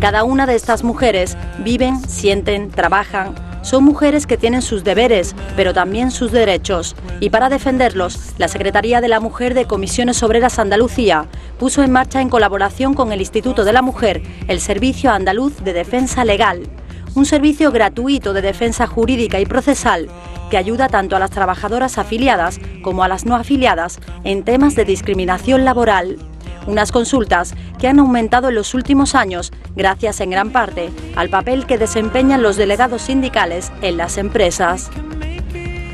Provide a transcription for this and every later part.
Cada una de estas mujeres viven, sienten, trabajan. Son mujeres que tienen sus deberes, pero también sus derechos. Y para defenderlos, la Secretaría de la Mujer de Comisiones Obreras Andalucía puso en marcha en colaboración con el Instituto de la Mujer el Servicio Andaluz de Defensa Legal. Un servicio gratuito de defensa jurídica y procesal que ayuda tanto a las trabajadoras afiliadas como a las no afiliadas en temas de discriminación laboral. Unas consultas que han aumentado en los últimos años gracias en gran parte al papel que desempeñan los delegados sindicales en las empresas.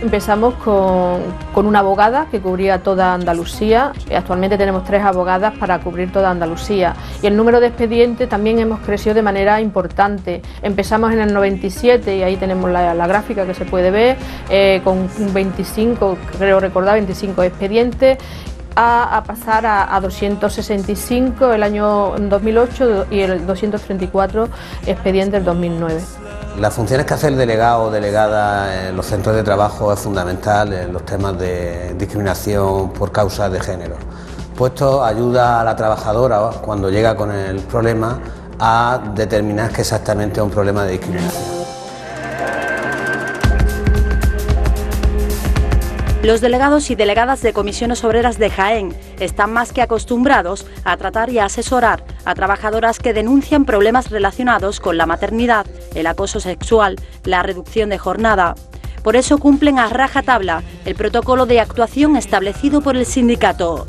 Empezamos con, con, una abogada que cubría toda Andalucía. Actualmente tenemos tres abogadas para cubrir toda Andalucía. Y el número de expedientes también hemos crecido de manera importante. Empezamos en el 97 y ahí tenemos la, la gráfica que se puede ver, eh, con 25, creo recordar, 25 expedientes a, pasar a, a, 265 el año 2008 y el 234 expediente del 2009. Las funciones que hace el delegado o delegada en los centros de trabajo es fundamental en los temas de discriminación por causa de género, puesto ayuda a la trabajadora cuando llega con el problema a determinar que exactamente es un problema de discriminación. Los delegados y delegadas de comisiones obreras de Jaén están más que acostumbrados a tratar y asesorar a trabajadoras que denuncian problemas relacionados con la maternidad, el acoso sexual, la reducción de jornada. Por eso cumplen a rajatabla el protocolo de actuación establecido por el sindicato.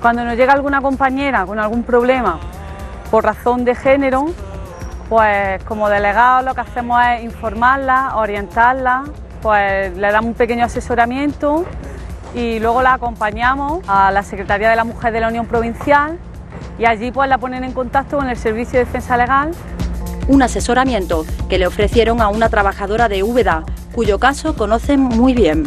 Cuando nos llega alguna compañera con algún problema por razón de género, pues como delegados lo que hacemos es informarla, orientarla pues le damos un pequeño asesoramiento y luego la acompañamos a la Secretaría de la Mujer de la Unión Provincial y allí pues la ponen en contacto con el Servicio de Defensa Legal. Un asesoramiento que le ofrecieron a una trabajadora de Úbeda, cuyo caso conocen muy bien.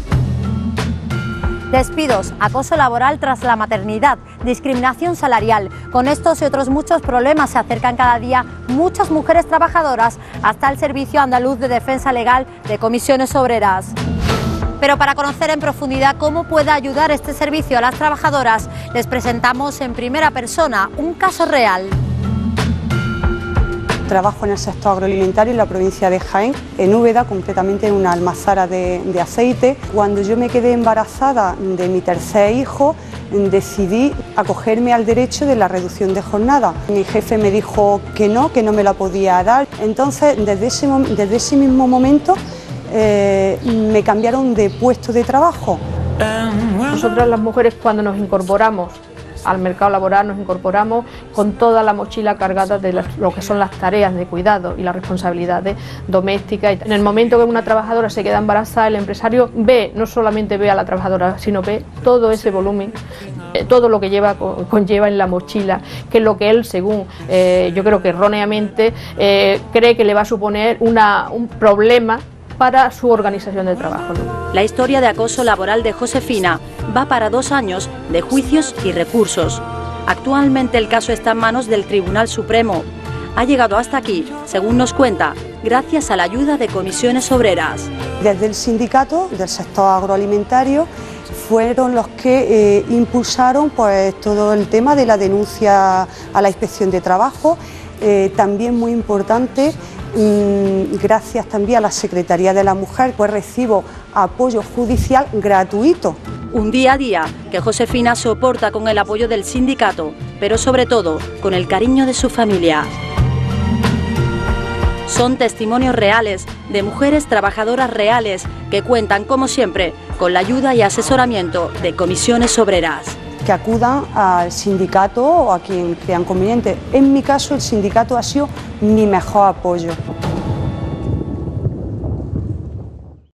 Despidos, acoso laboral tras la maternidad, discriminación salarial. Con estos y otros muchos problemas se acercan cada día muchas mujeres trabajadoras hasta el Servicio Andaluz de Defensa Legal de Comisiones Obreras. Pero para conocer en profundidad cómo puede ayudar este servicio a las trabajadoras, les presentamos en primera persona un caso real. Trabajo en el sector agroalimentario en la provincia de Jaén, en Úbeda, concretamente en una almazara de, de, aceite. Cuando yo me quedé embarazada de mi tercer hijo, decidí acogerme al derecho de la reducción de jornada. Mi jefe me dijo que no, que no me la podía dar. Entonces, desde ese, desde ese mismo momento, eh, me cambiaron de puesto de trabajo. Nosotras las mujeres cuando nos incorporamos al mercado laboral nos incorporamos con toda la mochila cargada de lo que son las tareas de cuidado y las responsabilidades domésticas. En el momento que una trabajadora se queda embarazada, el empresario ve, no solamente ve a la trabajadora, sino ve todo ese volumen, eh, todo lo que lleva conlleva en la mochila, que es lo que él, según eh, yo creo que erróneamente, eh, cree que le va a suponer una, un problema para su organización de trabajo. La historia de acoso laboral de Josefina va para dos años de juicios y recursos. Actualmente el caso está en manos del Tribunal Supremo. Ha llegado hasta aquí, según nos cuenta, gracias a la ayuda de comisiones obreras. Desde el sindicato del sector agroalimentario fueron los que eh, impulsaron pues, todo el tema de la denuncia a la inspección de trabajo. Eh, también muy importante gracias también a la Secretaría de la Mujer, pues recibo apoyo judicial gratuito. Un día a día que Josefina soporta con el apoyo del sindicato, pero sobre todo con el cariño de su familia. Son testimonios reales de mujeres trabajadoras reales que cuentan, como siempre, con la ayuda y asesoramiento de comisiones obreras que acudan al sindicato o a quien crean conveniente. En mi caso, el sindicato ha sido mi mejor apoyo.